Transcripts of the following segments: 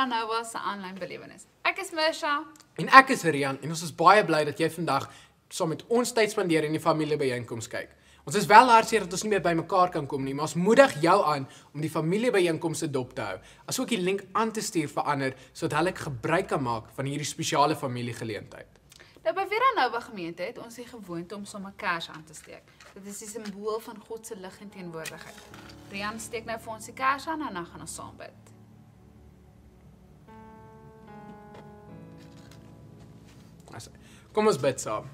Vera Nova se aanlyn belewenis. Ek is Misha. En ek is Rian en ons is baie bly dat jy vandag saam met ons tyd spandeer en die familiebyeenkoms kyk. Ons is wel hartseer dat ons nie meer bymekaar kan kom nie, maar ons moedig jou aan om die familiebyeenkomste dop te hou, asook die link aan te stuur vir ander sodat hulle gebruik kan maak van hierdie spesiale familiegeleentheid. Nou by Vera Nova gemeente het ons die gewoonte om sommer kers aan te steek. Dit is die simbool van God se lig en teenwoordigheid. Rian steek nou vir ons die kers aan en dan gaan ons saam bid. Kom ons bid saam.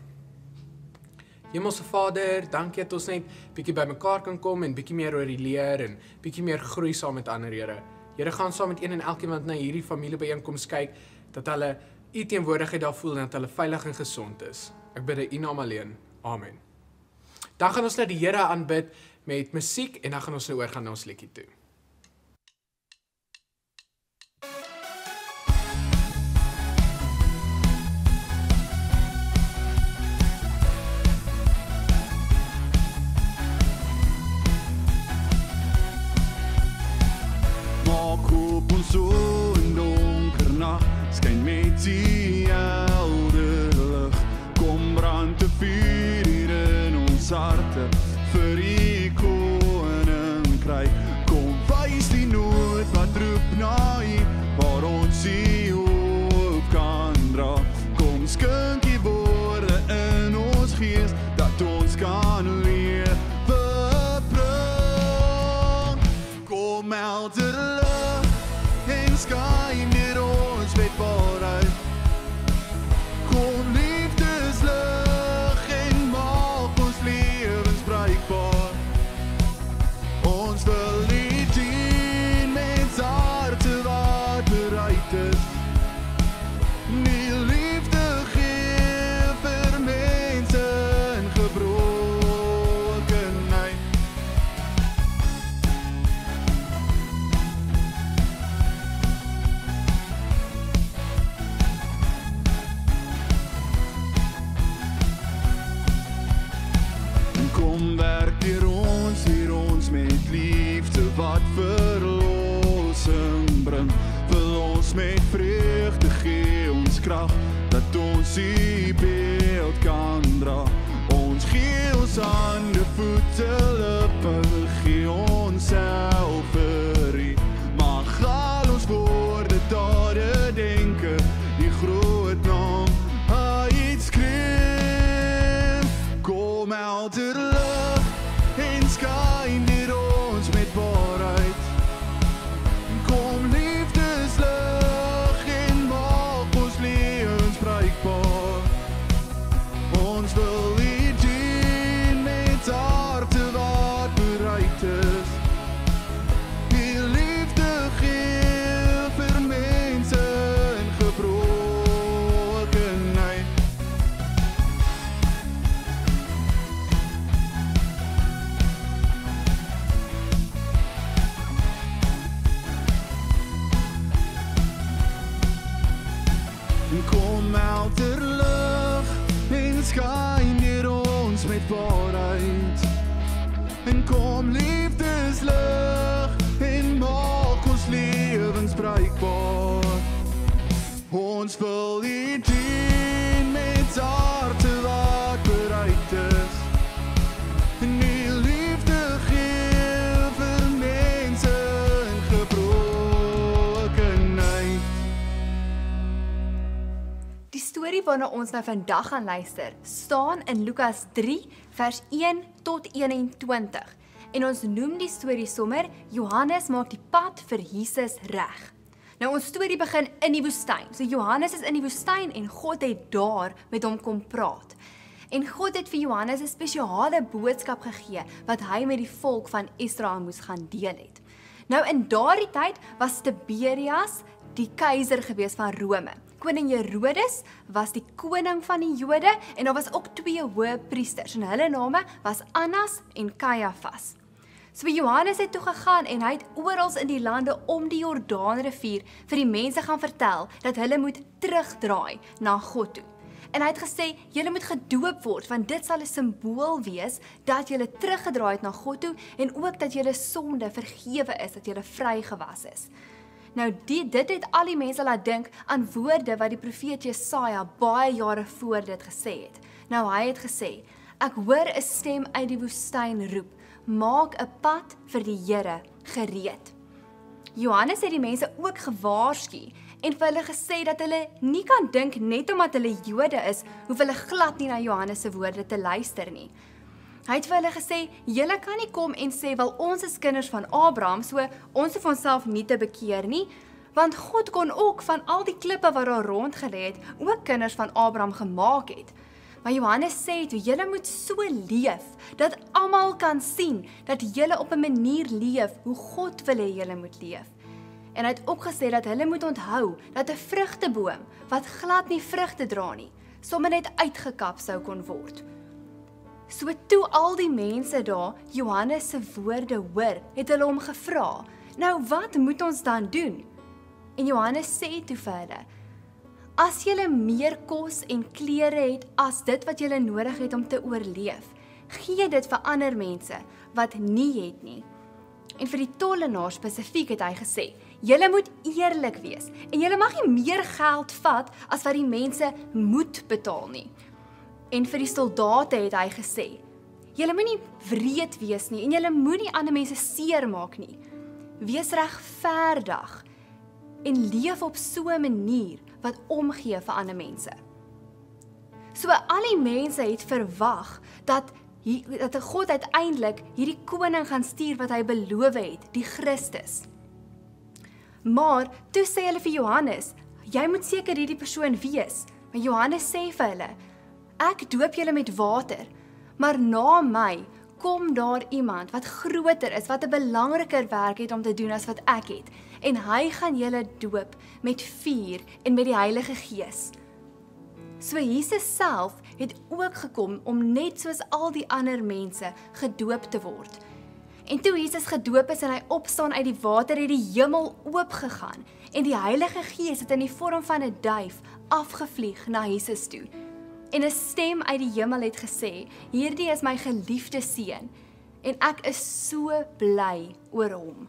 Hemelse Vader, dankie dat ons net bietjie bymekaar kan kom en bietjie meer oor die leer en bietjie meer groei saam met ander Here. Here gaan saam met een en elkeen wat na hierdie familiebyeenkoms kyk, dat hulle u teenwoordigheid daar voel en dat hulle veilig en gesond is. Ek bid in u naam alleen. Amen. Dan gaan ons nou die Here aanbid met musiek en dan gaan ons nou oorgaan na ons liedjie toe. Maak op ons so in donker nag skyn met die helder lig kom brand te vuur hier in ons harte u beeld kan dra. Ons gee ons hande, voete, lippe, kom liefdeslig en maak ons lewens bruikbaar. Ons wil U dien met harte wat bereid is. En U liefde gee vir mense in gebrokenheid. Die storie waarna ons nou vandag gaan luister, staan in Lukas 3 vers 1 tot 21. En ons noem die storie sommer Johannes maak die pad vir Jesus reg. Nou ons storie begin in die woestyn. So Johannes is in die woestyn en God het daar met hom kom praat. En God het vir Johannes 'n spesiale boodskap gegee wat hy met die volk van Israel moes gaan deel het. Nou in daardie tyd was Tiberias die keiser gewees van Rome. Koning Herodes was die koning van die Jode en daar was ook twee hoë priesters en hulle name was Annas en Kajafas. So Johannes het toe gegaan en hy het oral in die lande om die Jordaanrivier vir die mense gaan vertel dat hulle moet terugdraai na God toe. En hy het gesê, julle moet gedoop word want dit sal 'n simbool wees dat julle teruggedraai het na God toe en ook dat julle sonde vergewe is, dat julle vrygewas is. Nou die dit het al die mense laat dink aan woorde wat die profeet Jesaja baie jare voor dit gesê het. Nou hy het gesê: Ek hoor 'n stem uit die woestyn roep: Maak 'n pad vir die Here gereed. Johannes het die mense ook gewaarsku en vir hulle gesê dat hulle nie kan dink net omdat hulle Jode is, hoef hulle glad nie na Johannes se woorde te luister nie. Hy het vir hulle gesê: "Julle kan nie kom en sê wel ons is kinders van Abraham, so ons hoef onsself nie te bekeer nie, want God kon ook van al die klippe wat daar rond gelê het, ook kinders van Abraham gemaak het." Maar Johannes sê toe: "Julle moet so leef dat almal kan sien dat julle op 'n manier leef hoe God wil hê julle moet leef." En hy het ook gesê dat hulle moet onthou dat 'n vrugteboom wat glad nie vrugte dra nie, sommer net uitgekap sou kon word. So toe al die mense daar Johannes se woorde hoor, het hulle hom gevra: "Nou wat moet ons dan doen?" En Johannes sê toe hulle: "As julle meer kos en klere het as dit wat julle nodig het om te oorleef, gee dit vir ander mense wat nie het nie." En vir die tollenaar spesifiek het hy gesê: "Julle moet eerlik wees en julle mag nie meer geld vat as wat die mense moet betaal nie." En vir die soldate het hy gesê: "Julle moenie wreed wees nie en julle moenie ander mense seermaak nie. Wees regverdig en leef op so 'n manier wat omgee vir ander mense." So al die mense het verwag dat hier dat God uiteindelik hierdie koning gaan stuur wat hy beloof het, die Christus. Maar toe sê hulle vir Johannes, jy moet seker hierdie persoon wees. Maar Johannes sê vir hulle, Ek doop julle met water, maar na my kom daar iemand wat groter is, wat 'n belangriker werk het om te doen as wat ek het, en hy gaan julle doop met vuur en met die Heilige Gees. So Jesus self het ook gekom om net soos al die ander mense gedoop te word. En toe Jesus gedoop is en hy opstaan uit die water, het die hemel oopgegaan en die Heilige Gees het in die vorm van 'n duif afgevlieg na Jesus toe. En 'n stem uit die hemel het gesê: "Hierdie is my geliefde seun en ek is so bly oor hom."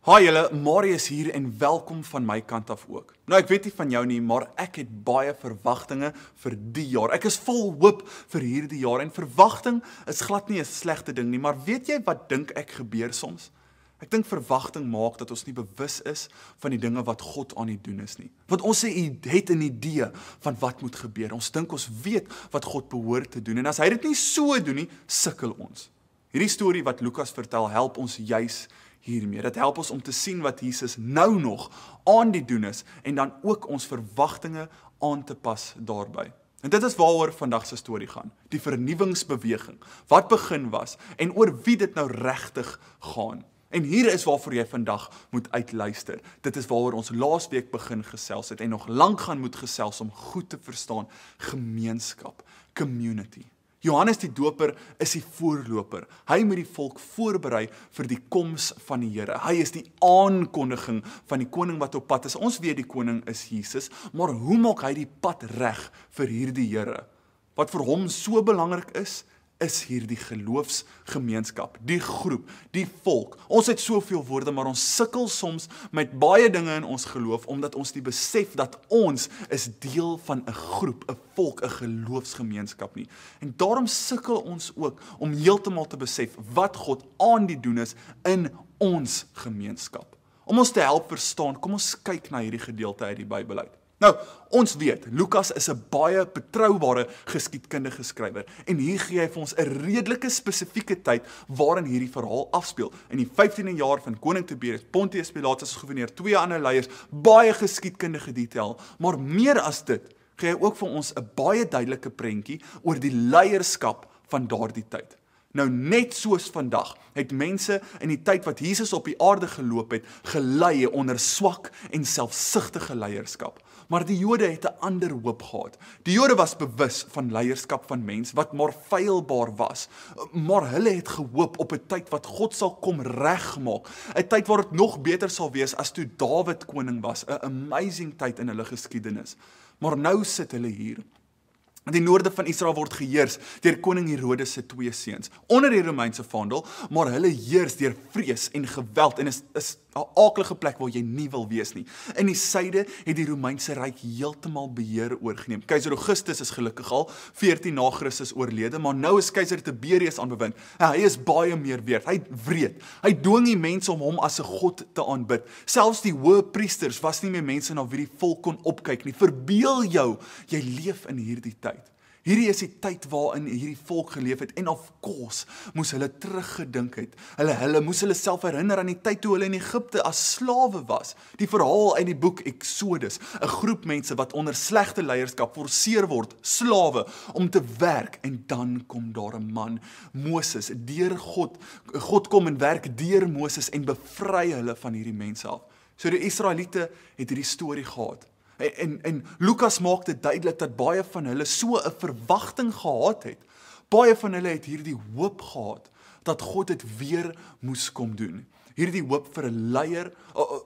Haai julle, Marius hier en welkom van my kant af ook. Nou ek weet nie van jou nie, maar ek het baie verwagtinge vir die jaar. Ek is vol hoop vir hierdie jaar en verwagting is glad nie 'n slegte ding nie, maar weet jy wat dink ek gebeur soms? Ek dink verwagting maak dat ons nie bewus is van die dinge wat God aan die doen is nie. Want ons sê het 'n idee van wat moet gebeur. Ons dink ons weet wat God behoort te doen en as hy dit nie so doen nie, sukkel ons. Hierdie storie wat Lukas vertel, help ons juis hiermee. Dit help ons om te sien wat Jesus nou nog aan die doen is en dan ook ons verwagtinge aan te pas daarbey. En dit is waaroor vandag se storie gaan, die vernuwingsbeweging. Wat begin was en oor wie dit nou regtig gaan. En hier is waarvoor jy vandag moet uitluister. Dit is waaroor ons laasweek begin gesels het en nog lank gaan moet gesels om goed te verstaan gemeenskap, community. Johannes die Doper is die voorloper. Hy moet die volk voorberei vir die koms van die Here. Hy is die aankondiging van die koning wat op pad is. Ons weet die koning is Jesus, maar hoe maak hy die pad reg vir hierdie Here? Wat vir hom so belangrik is, is hierdie geloofsgemeenskap, die groep, die volk. Ons het soveel woorde, maar ons sukkel soms met baie dinge in ons geloof omdat ons nie besef dat ons is deel van 'n groep, 'n volk, 'n geloofsgemeenskap nie. En daarom sukkel ons ook om heeltemal te besef wat God aan die doen is in ons gemeenskap. Om ons te help verstaan, kom ons kyk na hierdie gedeelte uit die Bybel uit. Nou, ons weet Lukas is 'n baie betroubare geskiedkundige skrywer en hier gee hy vir ons 'n redelike spesifieke tyd waarin hierdie verhaal afspeel. In die 15de jaar van koning Tiberius, Pontius Pilatus goewerneur, twee ander leiers, baie geskiedkundige detail, maar meer as dit, gee hy ook vir ons 'n baie duidelike prentjie oor die leierskap van daardie tyd. Nou net soos vandag het mense in die tyd wat Jesus op die aarde geloop het, gelei onder swak en selfsugtige leierskap. Maar die Jode het 'n ander hoop gehad. Die Jode was bewus van leierskap van mens wat maar feilbaar was. Maar hulle het gehoop op 'n tyd wat God sal kom regmaak. 'n Tyd waar dit nog beter sal wees as toe Dawid koning was. 'n Amazing tyd in hulle geskiedenis. Maar nou sit hulle hier In die noorde van Israel word geheers deur koning Herodes se twee seuns onder die Romeinse vaandel, maar hulle heers deur vrees en geweld en is is 'n aaklige plek waar jy nie wil wees nie. In die suide het die Romeinse ryk heeltemal beheer oorgeneem. Keiser Augustus is gelukkig al 14 na Christus oorlede, maar nou is keiser Tiberius aan bewind. Hy is baie meer weerd. Hy wreed. Hy dwing die mense om hom as 'n god te aanbid. Selfs die hoë priesters was nie meer mense na wie die volk kon opkyk nie. Verbeel jou, jy leef in hierdie tyd. Hierdie is die tyd waarin hierdie volk geleef het en of course moes hulle teruggedink het. Hulle hulle moes hulle self herinner aan die tyd toe hulle in Egipte as slawe was. Die verhaal uit die boek Exodus, 'n groep mense wat onder slegte leierskap forceer word, slawe om te werk en dan kom daar 'n man, Moses, deur God. God kom en werk deur Moses en bevry hulle van hierdie mense af. So die Israeliete het hierdie storie gehad. En en, en Lukas maak dit duidelik dat baie van hulle so 'n verwagting gehad het. Baie van hulle het hierdie hoop gehad dat God dit weer moes kom doen. Hierdie hoop vir 'n leier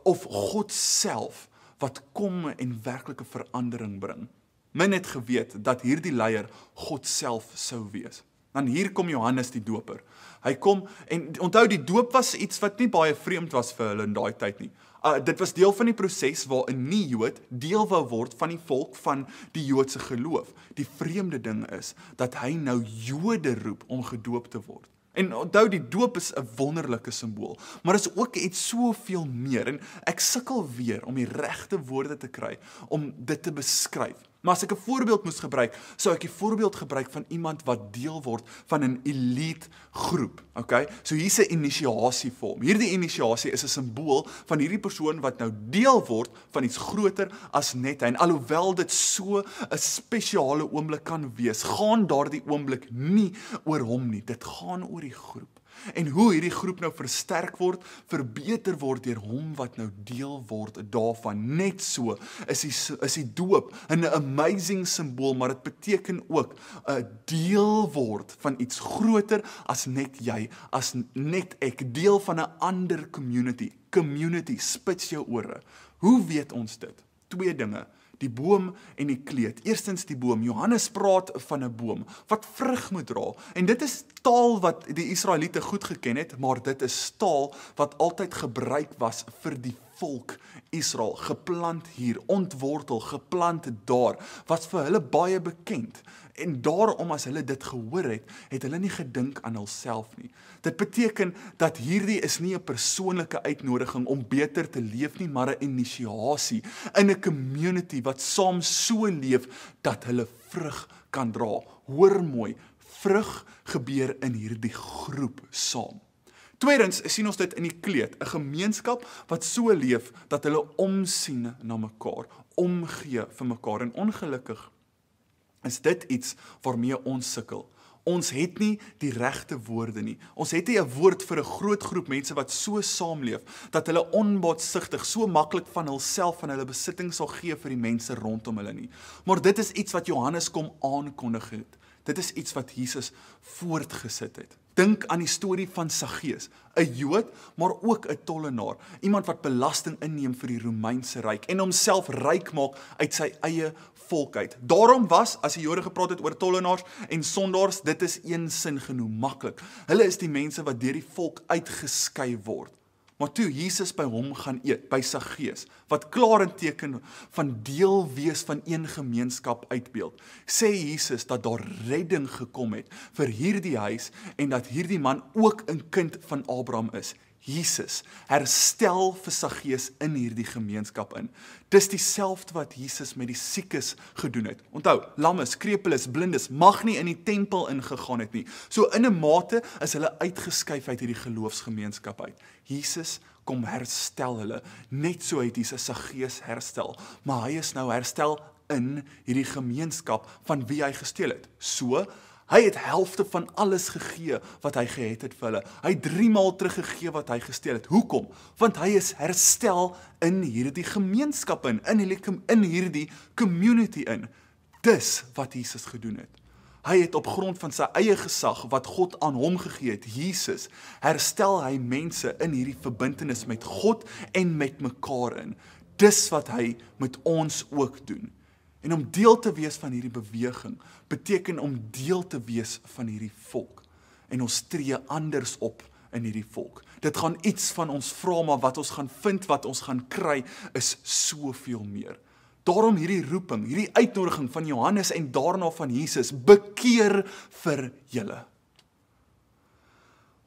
of God self wat kom en werklike verandering bring. Men het geweet dat hierdie leier God self sou wees. Dan hier kom Johannes die Doper. Hy kom en onthou die doop was iets wat nie baie vreemd was vir hulle in daai tyd nie. Uh, dit was deel van die proses waarin nie Jood deel wou word van die volk van die Joodse geloof. Die vreemde ding is dat hy nou Jode roep om gedoop te word. En onthou die doop is 'n wonderlike simbool, maar is ook iets soveel meer en ek sukkel weer om die regte woorde te kry om dit te beskryf. Maar as ek 'n voorbeeld moes gebruik, sou ek die voorbeeld gebruik van iemand wat deel word van 'n elite groep, okay? So hier's 'n inisiasie vir hom. Hierdie inisiasie is 'n simbool van hierdie persoon wat nou deel word van iets groter as net hy. En alhoewel dit so 'n spesiale oomblik kan wees, gaan daardie oomblik nie oor hom nie. Dit gaan oor die groep en hoe hierdie groep nou versterk word, verbeter word deur hom wat nou deel word daarvan. Net so is die is die doop 'n amazing simbool, maar dit beteken ook 'n deel word van iets groter as net jy, as net ek, deel van 'n ander community. Community, spits jou ore. Hoe weet ons dit? Twee dinge die boom en die kleed. Eerstens die boom. Johannes praat van 'n boom wat vrug moet dra. En dit is taal wat die Israeliete goed geken het, maar dit is taal wat altyd gebruik was vir die volk Israel, geplant hier, ontwortel, geplant daar, was vir hulle baie bekend. En daarom as hulle dit gehoor het, het hulle nie gedink aan hulself nie. Dit beteken dat hierdie is nie 'n persoonlike uitnodiging om beter te leef nie, maar 'n inisiasie in 'n community wat saam so leef dat hulle vrug kan dra. Hoor mooi, vrug gebeur in hierdie groep saam. Tweedens sien ons dit in die kleed, 'n gemeenskap wat so leef dat hulle omsien na mekaar, omgee vir mekaar en ongelukkig is dit iets waarmee ons sukkel. Ons het nie die regte woorde nie. Ons het nie 'n woord vir 'n groot groep mense wat so saamleef dat hulle onbaatsigtig so maklik van hulself van hulle besittings sal gee vir die mense rondom hulle nie. Maar dit is iets wat Johannes kom aankondig het. Dit is iets wat Jesus voortgesit het. Dink aan die storie van Saggeus, 'n Jood, maar ook 'n tollenaar, iemand wat belasting inneem vir die Romeinse ryk en homself ryk maak uit sy eie volk uit. Daarom was as die Jode gepraat het oor tollenaars en sondaars, dit is een sin genoem maklik. Hulle is die mense wat deur die volk uitgeskei word. Maar toe Jesus by hom gaan eet, by Saggeus, wat klaar 'n teken van deel wees van een gemeenskap uitbeeld, sê Jesus dat daar redding gekom het vir hierdie huis en dat hierdie man ook 'n kind van Abraham is. Jesus herstel vir Saggeus in hierdie gemeenskap in. Dis dieselfde wat Jesus met die siekes gedoen het. Onthou, lammes, krepeles, blindes mag nie in die tempel ingegaan het nie. So in 'n mate is hulle uitgeskuif uit hierdie geloofsgemeenskap uit. Jesus kom herstel hulle. Net so het Jesus Saggeus herstel, maar hy is nou herstel in hierdie gemeenskap van wie hy gesteel het. So Hy het helfte van alles gegee wat hy gehet het vir hulle. Hy het 3 maal teruggegee wat hy gesteel het. Hoekom? Want hy is herstel in hierdie gemeenskap in, in hierdie in hierdie community in. Dis wat Jesus gedoen het. Hy het op grond van sy eie gesag wat God aan hom gegee het, Jesus, herstel hy mense in hierdie verbintenis met God en met mekaar in. Dis wat hy met ons ook doen. En om deel te wees van hierdie beweging beteken om deel te wees van hierdie volk. En ons tree anders op in hierdie volk. Dit gaan iets van ons vra maar wat ons gaan vind, wat ons gaan kry is soveel meer. Daarom hierdie roeping, hierdie uitnodiging van Johannes en daarna van Jesus, bekeer vir julle.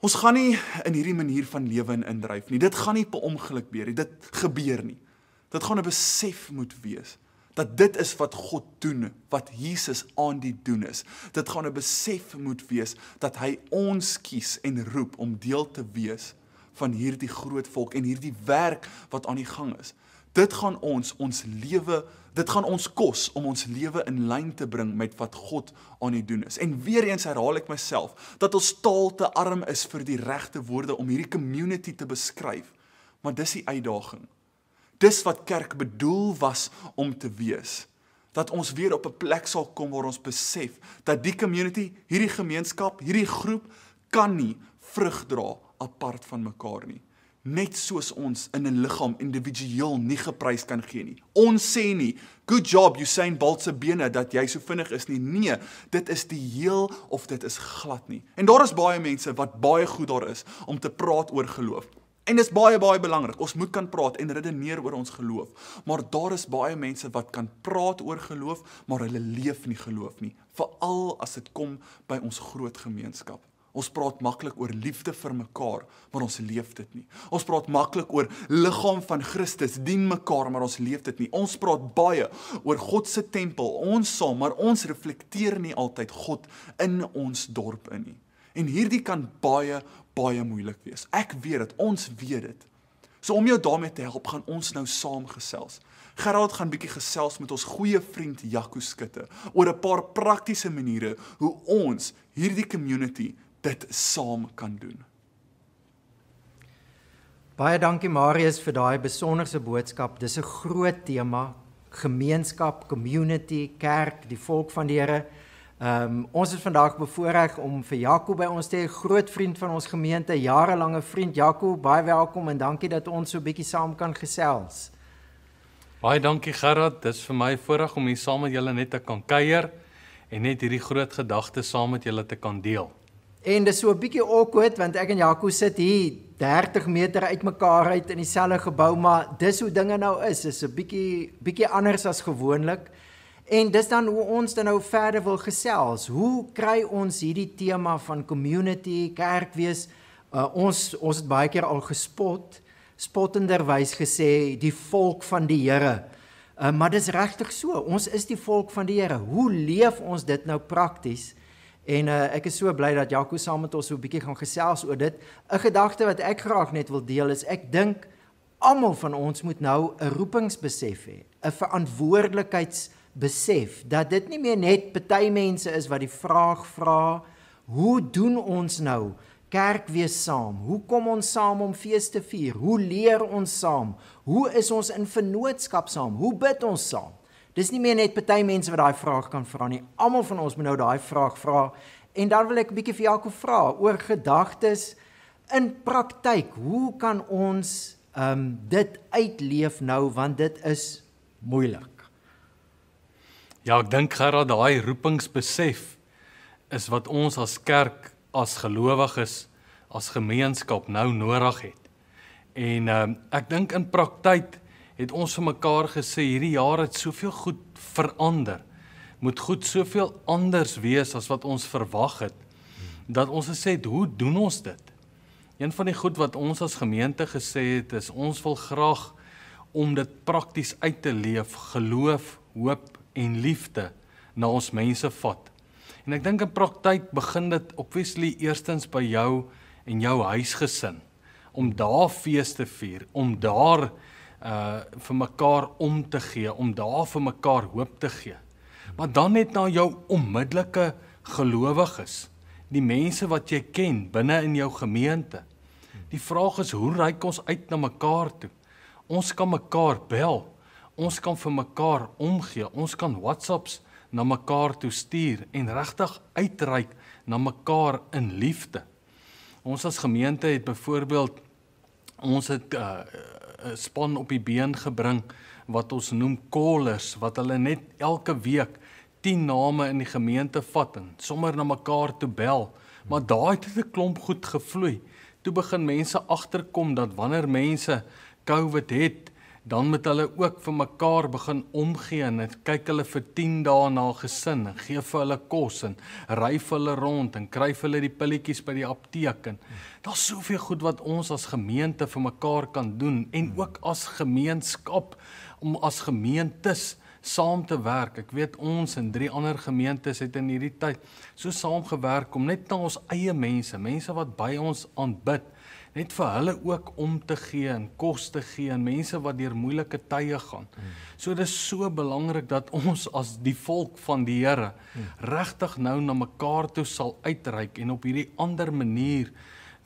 Ons gaan nie in hierdie manier van lewe in indryf nie. Dit gaan nie per ongeluk gebeur nie. Dit gebeur nie. Dit gaan 'n besef moet wees dat dit is wat God doen, wat Jesus aan die doen is. Dit gaan 'n besef moet wees dat hy ons kies en roep om deel te wees van hierdie groot volk en hierdie werk wat aan die gang is. Dit gaan ons ons lewe, dit gaan ons kos om ons lewe in lyn te bring met wat God aan die doen is. En weer eens herhaal ek myself dat ons taal te arm is vir die regte woorde om hierdie community te beskryf. Maar dis die uitdaging. Dis wat kerk bedoel was om te wees. Dat ons weer op 'n plek sal kom waar ons besef dat die community, hierdie gemeenskap, hierdie groep kan nie vrug dra apart van mekaar nie. Net soos ons in 'n liggaam individueel nie geprys kan gee nie. Ons sê nie, "Good job Usain Bolt se bene dat jy so vinnig is nie." Nee, dit is die heel of dit is glad nie. En daar is baie mense wat baie goed daar is om te praat oor geloof. En dis baie baie belangrik. Ons moet kan praat en redeneer oor ons geloof. Maar daar is baie mense wat kan praat oor geloof, maar hulle leef nie geloof nie, veral as dit kom by ons groot gemeenskap. Ons praat maklik oor liefde vir mekaar, maar ons leef dit nie. Ons praat maklik oor liggaam van Christus, dien mekaar, maar ons leef dit nie. Ons praat baie oor God se tempel, ons saam, maar ons reflekteer nie altyd God in ons dorp in nie. En hierdie kan baie baie moeilik wees. Ek weet dit, ons weet dit. So om jou daarmee te help, gaan ons nou saam gesels. Gerard gaan bietjie gesels met ons goeie vriend Jaco Skutte oor 'n paar praktiese maniere hoe ons hierdie community dit saam kan doen. Baie dankie Marius vir daai besonderse boodskap. Dis 'n groot tema, gemeenskap, community, kerk, die volk van die Here. Ehm um, ons is vandag bevoorreg om vir Jaco by ons te hê, groot vriend van ons gemeente, jarelange vriend Jaco, baie welkom en dankie dat ons so bietjie saam kan gesels. Baie dankie Gerard, dis vir my voorreg om hier saam met julle net te kan kuier en net hierdie groot gedagtes saam met julle te kan deel. En dis so 'n bietjie awkward want ek en Jaco sit hier 30 meter uitmekaar uit in dieselfde gebou, maar dis hoe dinge nou is. Dis 'n bietjie bietjie anders as gewoonlik. En dis dan hoe ons dan nou verder wil gesels. Hoe kry ons hierdie tema van community, kerk wees? Uh, ons ons het baie keer al gespot, spottenderwys gesê die volk van die Here. Uh, maar dis regtig so. Ons is die volk van die Here. Hoe leef ons dit nou prakties? En uh, ek is so bly dat Jaco saam met ons so 'n bietjie gaan gesels oor dit. 'n Gedagte wat ek graag net wil deel is ek dink almal van ons moet nou 'n roepingsbesef hê, 'n verantwoordelikheids besef dat dit nie meer net party mense is wat die vraag vra hoe doen ons nou? Kerk wees saam. Hoe kom ons saam om feeste vier? Hoe leer ons saam? Hoe is ons in vennootskap saam? Hoe bid ons saam? Dis nie meer net party mense wat daai vraag kan vra nie. Almal van ons moet nou daai vraag vra. En dan wil ek 'n bietjie vir Jaco vra oor gedagtes. In praktyk hoe kan ons um, dit uitleef nou want dit is moeilik Ja, ek dink Gerard daai roepingsbesef is wat ons as kerk, as gelowiges, as gemeenskap nou nodig het. En ehm uh, ek dink in praktyk het ons vir mekaar gesê hierdie jaar het soveel goed verander. Moet goed soveel anders wees as wat ons verwag het. Dat ons gesê het, hoe doen ons dit? Een van die goed wat ons as gemeente gesê het is ons wil graag om dit prakties uit te leef, geloof, hoop en liefde na ons mense vat. En ek dink in praktyk begin dit obviously eerstens by jou en jou huisgesin om daar fees te vier, om daar uh vir mekaar om te gee, om daar vir mekaar hoop te gee. Maar dan net na jou onmiddellike gelowiges, die mense wat jy ken binne in jou gemeente. Die vraag is hoe reik ons uit na mekaar toe? Ons kan mekaar bel ons kan vir mekaar omgee. Ons kan WhatsApps na mekaar toe stuur en regtig uitreik na mekaar in liefde. Ons as gemeente het byvoorbeeld ons het 'n uh, uh, span op die been gebring wat ons noem callers wat hulle net elke week 10 name in die gemeente vat en sommer na mekaar toe bel Maar daai het 'n klomp goed gevloei. Toe begin mense agterkom dat wanneer mense COVID het, dan moet hulle ook vir mekaar begin omgee en kyk hulle vir 10 dae na gesin en gee vir hulle kos en ry vir hulle rond en kry vir hulle die pilletjies by die apteek en daar's soveel goed wat ons as gemeente vir mekaar kan doen en ook as gemeenskap om as gemeentes saam te werk. Ek weet ons en drie ander gemeentes het in hierdie tyd so saamgewerk om net na ons eie mense, mense wat by ons aanbid, net vir hulle ook om te gee en kos te gee aan mense wat deur moeilike tye gaan. So dis so belangrik dat ons as die volk van die Here regtig nou na mekaar toe sal uitreik en op hierdie ander manier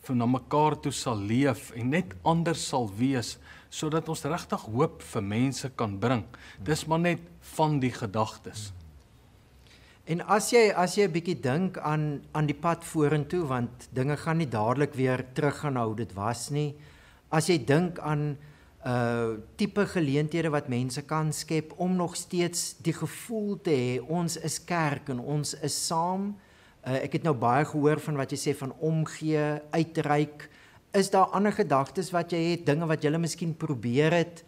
vir na mekaar toe sal leef en net anders sal wees sodat ons regtig hoop vir mense kan bring. Dis maar net van die gedagtes. En as jy as jy 'n bietjie dink aan aan die pad vorentoe want dinge gaan nie dadelik weer teruggaan na hoe dit was nie. As jy dink aan uh tipe geleenthede wat mense kan skep om nog steeds die gevoel te hê ons is kerk en ons is saam. Uh ek het nou baie gehoor van wat jy sê van omgee, uitreik. Is daar ander gedagtes wat jy het, dinge wat jy miskien probeer het?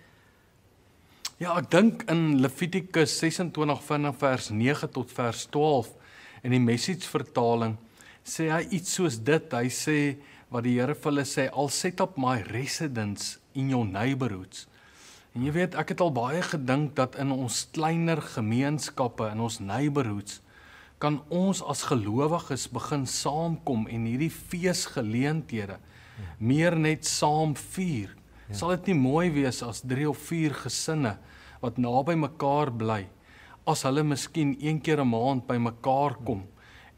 Ja, ek dink in Levitikus 26 vanaf vers 9 tot vers 12 in die message vertaling sê hy iets soos dit. Hy sê wat die Here vir hulle sê, "I'll set up my residence in your neighborhoods." En jy weet, ek het al baie gedink dat in ons kleiner gemeenskappe, in ons neighborhoods, kan ons as gelowiges begin saamkom en hierdie feesgeleenthede meer net saam vier. Ja. Sal dit nie mooi wees as 3 of 4 gesinne wat naby mekaar bly as hulle miskien een keer 'n maand by mekaar kom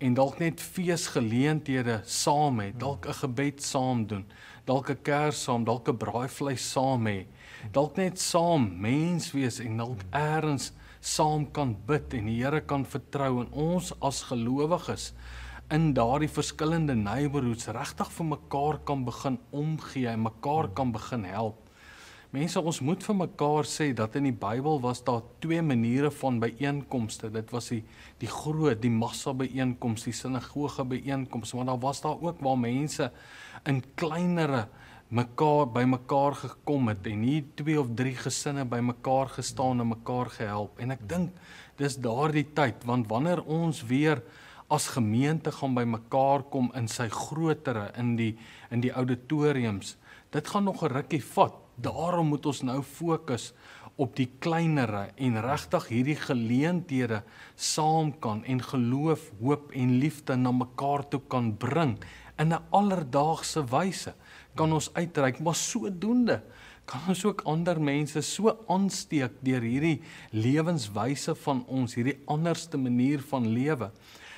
en dalk net feesgeleenthede saam het, dalk 'n gebed saam doen, dalk 'n kers saam, dalk 'n braaivleis saam hê, dalk net saam mens wees en dalk eers saam kan bid en die Here kan vertrou en ons as gelowiges in daardie verskillende neighborhoods regtig vir mekaar kan begin omgee en mekaar kan begin help. Mense, ons moet vir mekaar sê dat in die Bybel was daar twee maniere van byeenkomste. Dit was die die groot, die massa byeenkomste, die sinagoge byeenkomste, maar daar was daar ook waar mense in kleinere mekaar by mekaar gekom het en nie twee of drie gesinne by mekaar gestaan en mekaar gehelp. En ek dink dis daardie tyd want wanneer ons weer as gemeente gaan by mekaar kom in sy grotere in die in die auditoriums, dit gaan nog 'n rukkie vat Daarom moet ons nou fokus op die kleinere en regtig hierdie geleenthede saam kan en geloof, hoop en liefde na mekaar toe kan bring in 'n alledaagse wyse. Kan ons uitreik, maar sodoende kan ons ook ander mense so aansteek deur hierdie lewenswyse van ons, hierdie anderste manier van lewe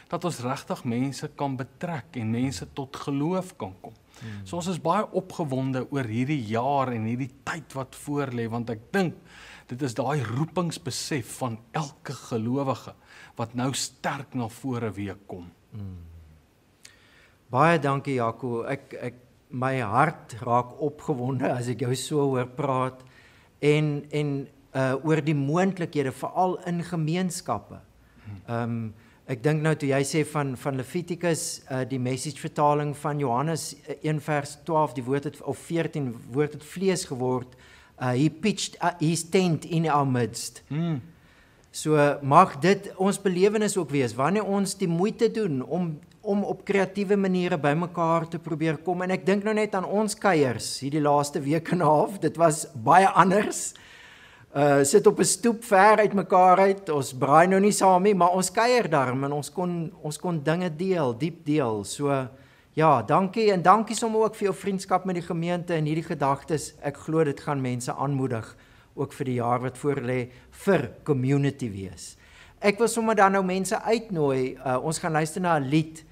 dat ons regtig mense kan betrek en mense tot geloof kan kom. So ons is baie opgewonde oor hierdie jaar en hierdie tyd wat voorlê want ek dink dit is daai roepingsbesef van elke gelowige wat nou sterk na vore weer kom. Mm. Baie dankie Jaco. Ek ek my hart raak opgewonde as ek jou so hoor praat en en uh oor die moontlikhede veral in gemeenskappe. Ehm um, Ek dink nou toe jy sê van van Levitikus uh die message vertaling van Johannes 1 uh, vers 12 die woord het of 14 woord het vlees geword. Uh he pitched uh, his tent in our midst. Mm. So mag dit ons belewenis ook wees wanneer ons die moeite doen om om op kreatiewe maniere bymekaar te probeer kom en ek dink nou net aan ons kuiers hierdie laaste week en 'n half. Dit was baie anders. Uh sit op 'n stoep ver uit mekaar uit. Ons braai nou nie saam nie, maar ons kuier daarom en ons kon ons kon dinge deel, diep deel. So ja, dankie en dankie sommer ook vir jou vriendskap met die gemeente en hierdie gedagtes. Ek glo dit gaan mense aanmoedig ook vir die jaar wat voorlê vir community wees. Ek wil sommer dan nou mense uitnooi. Uh ons gaan luister na 'n lied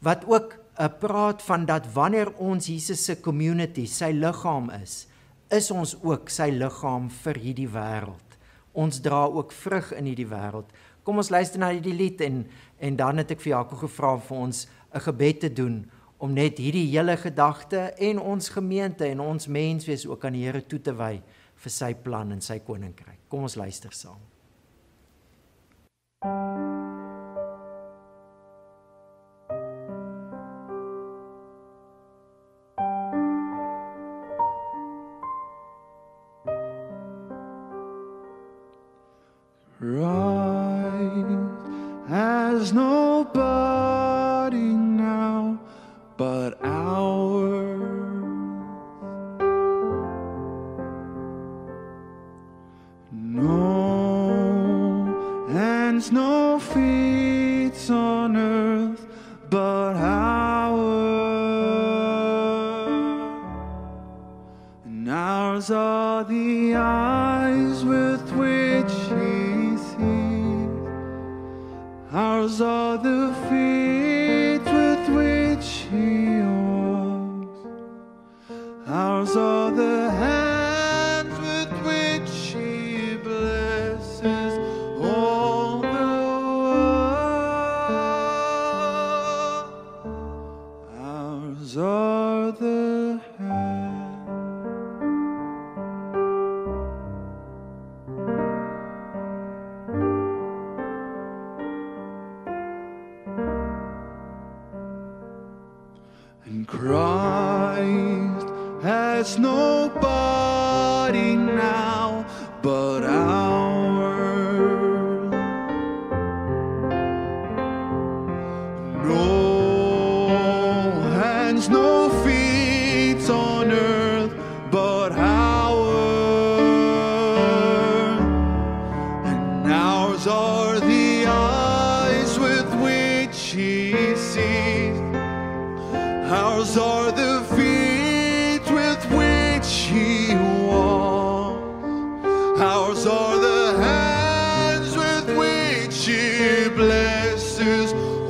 wat ook 'n uh, praat van dat wanneer ons Jesus se community, sy liggaam is, is ons ook sy liggaam vir hierdie wêreld. Ons dra ook vrug in hierdie wêreld. Kom ons luister na hierdie lied en en dan het ek vir Jaco gevra vir ons 'n gebed te doen om net hierdie hele gedagte en ons gemeente en ons menswees ook aan die Here toe te wy vir sy plan en sy koninkryk. Kom ons luister saam. Ours right as no are the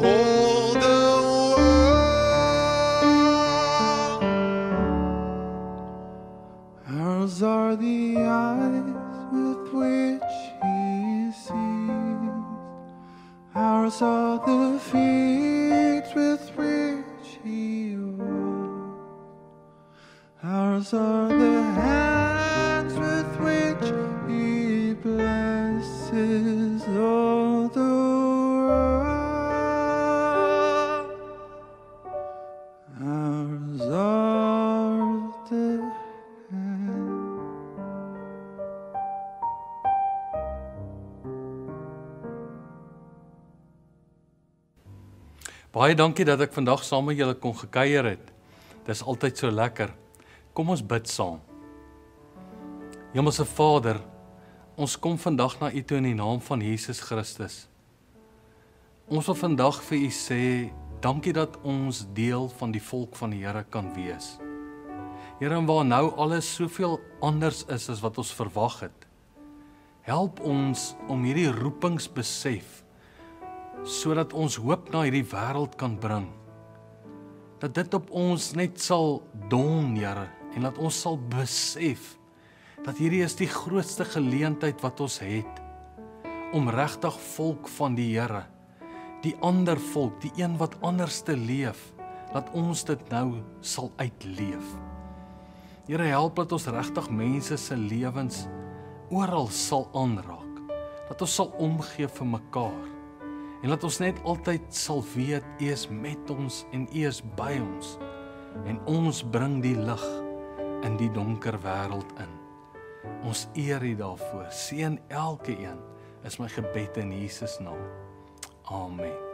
Oh. Baie dankie dat ek vandag saam met julle kon gekuier het. Dis altyd so lekker. Kom ons bid saam. Hemelse Vader, ons kom vandag na U toe in die naam van Jesus Christus. Ons wil vandag vir U sê, dankie dat ons deel van die volk van die Here kan wees. Here, en waar nou alles soveel anders is as wat ons verwag het. Help ons om hierdie roepingsbesef sodat ons hoop na hierdie wêreld kan bring. Dat dit op ons net sal dawn, Here, en dat ons sal besef dat hierdie is die grootste geleentheid wat ons het om regtig volk van die Here, die ander volk, die een wat anders te leef, dat ons dit nou sal uitleef. Here help dat ons regtig mense se lewens oral sal aanraak. Dat ons sal omgee vir mekaar. En dat ons net altyd sal weet U is met ons en U is by ons. En ons bring die lig in die donker wêreld in. Ons eer U daarvoor. Seën elkeen is my gebed in Jesus naam. Amen.